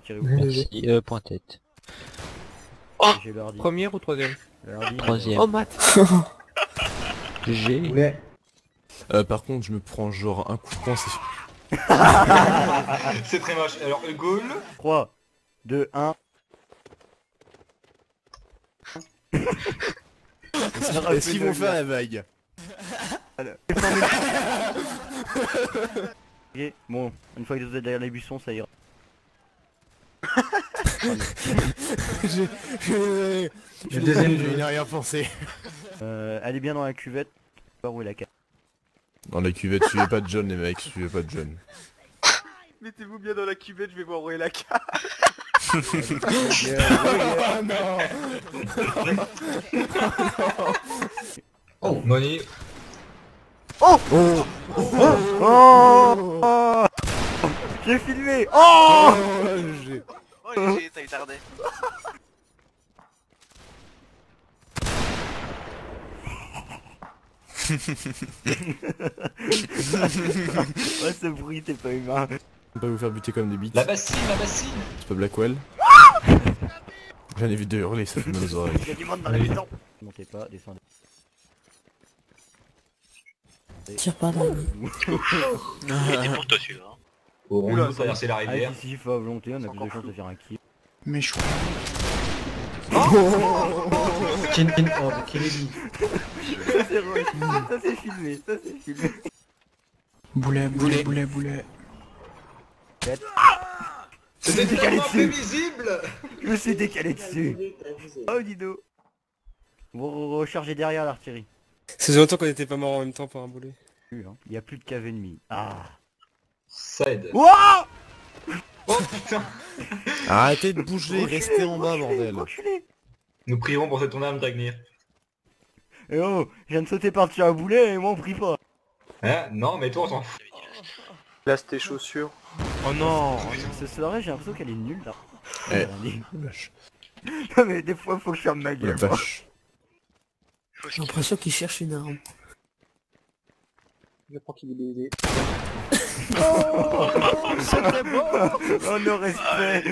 tiré où Merci, euh, point tête. J'ai l'ordi. Première ou troisième L'ordi, Troisième. Oh mat G. Boulet. Euh, par contre, je me prends genre un coup de poing, c'est... C'est très moche. Alors, le goal. 3, 2, 1. Est-ce qu'ils vont faire la vague Ok, Bon, une fois que vous êtes derrière les buissons, ça ira. J'ai... J'ai... Le deuxième Je jeu. n'ai rien pensé. Euh, allez bien dans la cuvette. Voir où est la carte. Dans la cuvette, suivez pas de John les mecs, suivez pas de John. Mettez-vous bien dans la cuvette, je vais voir où est la carte. Ah non Oh, money. Oh Oh J'ai filmé Oh j'ai- Oh GG, t'as eu tardé. Ouais, ce bruit, t'es pas humain. On va vous faire buter comme des bites. La bassine, la bassine. C'est pas Blackwell. Bien évite de hurler, ça fait mal aux oreilles. Il y a du monde dans la maison Montez pas, descendez. Tire pas dans le... Il était pour toi celui-là. Oh, on Oula, peut traverser la rivière. si si, faut à volonté, on a plus de chances de faire un kill. Mais je Ken, Ken, oh, Kennedy. Ça c'est c'est filmé, ça c'est filmé. Boulet, boulet, boulet, boulet. C'était décalé dessus. prévisible Je me suis décalé dessus. Oh Dido. Vous re- rechargez derrière l'artillerie. Ça faisait longtemps qu'on était pas morts en même temps pour un boulet. Il y a plus de cave ennemi. Ah. Ça aide. Wouah Oh putain Arrêtez de bouger, restez en bas, bordel. Nous prierons pour ton âme, Dragnir. Eh oh, je viens de sauter par-dessus un boulet et moi on prie pas. Hein? Non, mais toi on s'en fout. Là, tes chaussures. Oh non Ce soirée j'ai l'impression qu'elle est nulle là. Eh. Vache. Non mais des fois faut que je ferme ma La gueule. vache. J'ai l'impression qu'il cherche une arme. Je crois qu'il est baisé. Oh non respect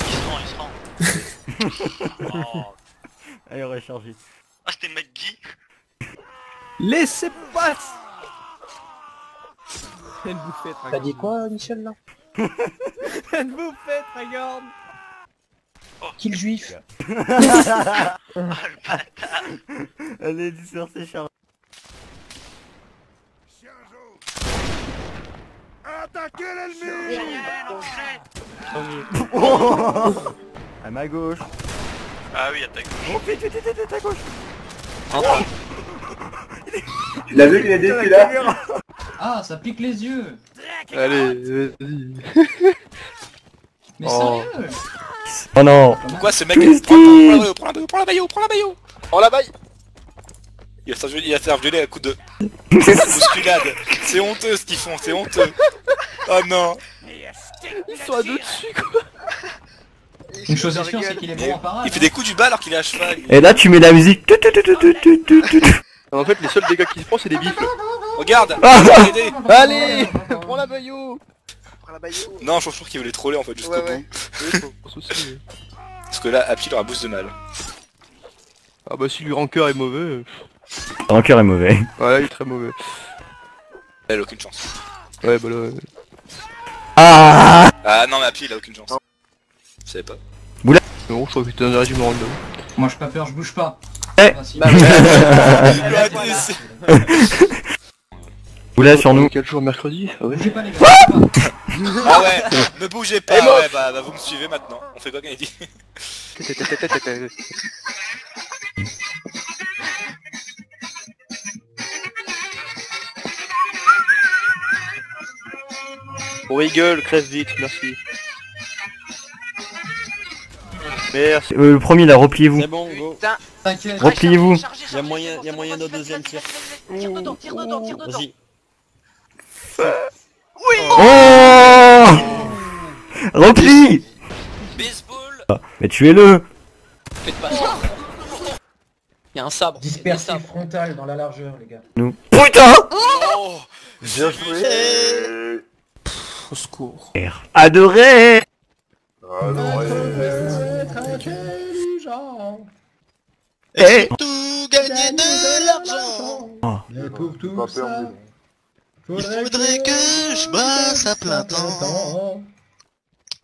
Il se rend, il se rend. Oh. Allez recharger. Ah c'était McGee Laissez passe Elle vous fait, T'as dit quoi, Michel, là? Elle vous fait, regarde Kill juif. Oh le bâtard Allez disperser Charles. À ma gauche. Ah oui, attaque. Oh vite vite vite vite à gauche. Il a vu qu'il est déçu là Ah, ça pique les yeux. Allez, vas-y. Mais Oh. sérieux Oh non Pourquoi ce mec Christine Prends la baillot, prends la baillot, prends la baillot, prends la baillot Il va se faire- il violer à coup de bousculade. C'est honteux ce qu'ils font, c'est honteux. Oh non Ils sont à deux dessus, quoi Une chose est sûre, c'est qu'il est bon en parade. Il fait des coups du bas alors qu'il est à cheval. Et là tu mets la musique. En fait, les seuls dégâts qu'il se prend, c'est des bifles. Regarde Ah l'aider. Allez Prends la baillot Prends la baillot Non, je pense qu'il voulait troller en fait jusqu'au Ouais, bout. ouais. Oui, faut- faut souci. Parce que là, Happy il aura boost de mal. Ah bah si lui rancœur est mauvais, euh, Rancœur est mauvais. voilà, il est très mauvais. Elle a aucune chance. Ouais, bah là... ouais. Ah Ah non, mais Happy il a aucune chance. Je savais pas. Non, je crois que c'était un régiment random. Moi, j'ai pas peur, je bouge pas. Eh. Ah. Oula sur nous. Quel jour mercredi? Ah ouais. Bougez pas, les gars. Ah ouais, ne bougez pas, ouais, bah, bah vous me suivez maintenant. On fait quoi quand il dit On rigole, crève vite, merci. Merci. Euh, le premier là, repliez-vous. C'est bon, go. T'inquiète. Repliez-vous. Y'a moyen, y a moyen de deuxième tir. Tire dedans, tire dedans, tire dedans. Replie Baseball Mais tuez-le Faites pas ça. Y'a un sabre. sabres. frontal dans la largeur, les gars. Putain Oh Bien joué Au secours. Adoré Eh Tout gagner de l'argent. Mais pour tout ça, faudrait que je bosse à plein temps.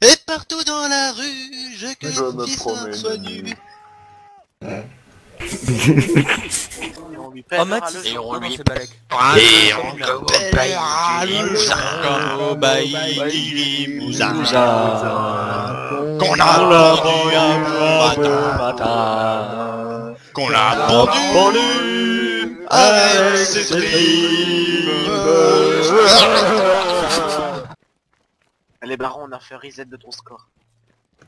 Et partout dans la rue, je que me une fille promène soit nue. Oh Max Et on lui. Et on by Limousin. Qu'on a vendu un matin. Qu'on a pendu avec ses tripes. Allez Baron, on a fait un reset de ton score.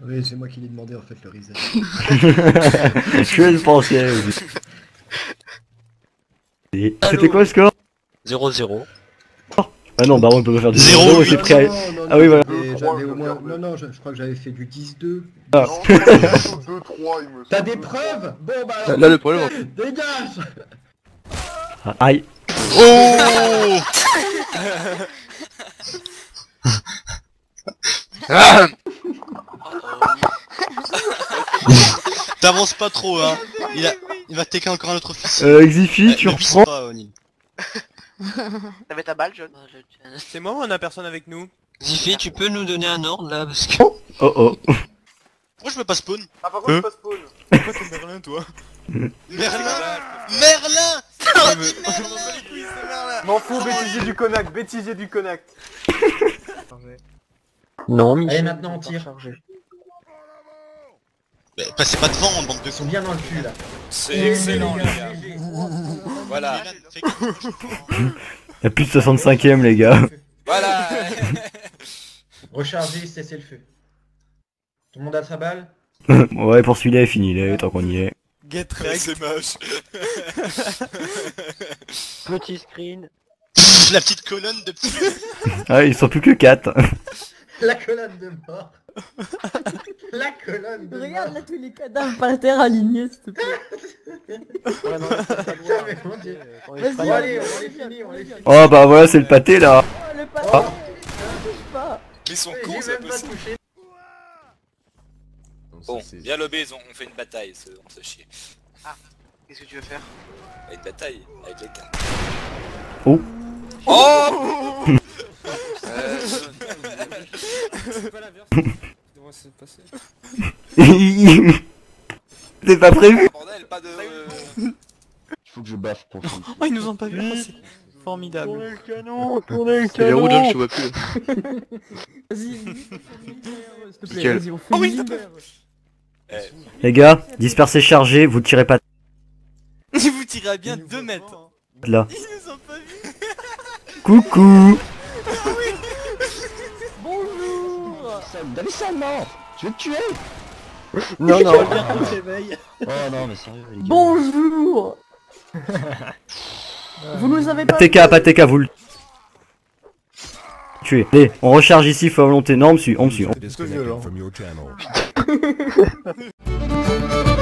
Oui, c'est moi qui l'ai demandé en fait le reset. Je le pensais. C'était quoi le score? 0-0. Ah non, Baron, on peut pas faire du Zéro, zéro, huit. c'est prêt. à- Non, non, Ah oui, voilà. et J'avais au moins... Non, non, je, je crois que j'avais fait du 10-2. Ah. T'as des preuves? Bon bah là, le problème, dégage Ah, Aïe. Oh T'avances pas trop hein Il, a... Il va taker encore un autre officier Euh, Xifi, Ouais, tu reprends. pas. T'avais ta balle, John C'est moi ou on a personne avec nous? Zifi, tu peux nous donner un ordre là parce que. Oh oh. Pourquoi je peux pas spawn? Ah, par contre, Hein je pas spawn? Pourquoi t'es Merlin toi? Merlin Merlin M'en fous, bêtisier du Connac, bêtisier du Connac. Non, Allez maintenant on tire. Mais Passez pas devant, bande de Ils sont bien dans le cul là. C'est excellent les gars Voilà Y'a plus de 65ème, les gars. Voilà Recharger, cesser le feu. Tout le monde a sa balle ouais, pour celui-là, est fini, là, tant qu'on y est. Get C'est moche Petit screen. La petite colonne de petits... Ah, ils sont plus que 4. La colonne de mort La colonne de Regarde mort là tous les cadavres par terre alignés s'il te plaît. Mais mon Dieu. Vas-y, Bon allez, on les finit, on les finit Oh bah voilà, c'est le pâté, là. Oh, le pas. Oh. touche pas. Ils sont J'ai cons, c'est possible. Bon, bien lobés, on on fait une bataille, on se chie. Qu'est-ce que tu veux faire? Une bataille avec les cartes. Oh. Oh c'est pas prévu. Bordel, pas de... faut que je baffe pour Oh, ils nous ont pas vu passer. Formidable. C'est les roues, John, je vois plus. Vas-y, s'il te plaît, Nickel. vas-y, on fait Oh oui, ligne. Les gars, dispersez chargé, vous tirez pas vous tirez à bien 2 mètres. de là. Ils nous ont pas vu. Coucou Bonjour David non Tu veux te tuer Non, non. Oh non, mais sérieux, les gars. Bonjour Vous nous avez pas... TK, pas TK, vous le... Tuez. Allez, on recharge ici, faut à volonté. Non, on me suit, on me suit. on-.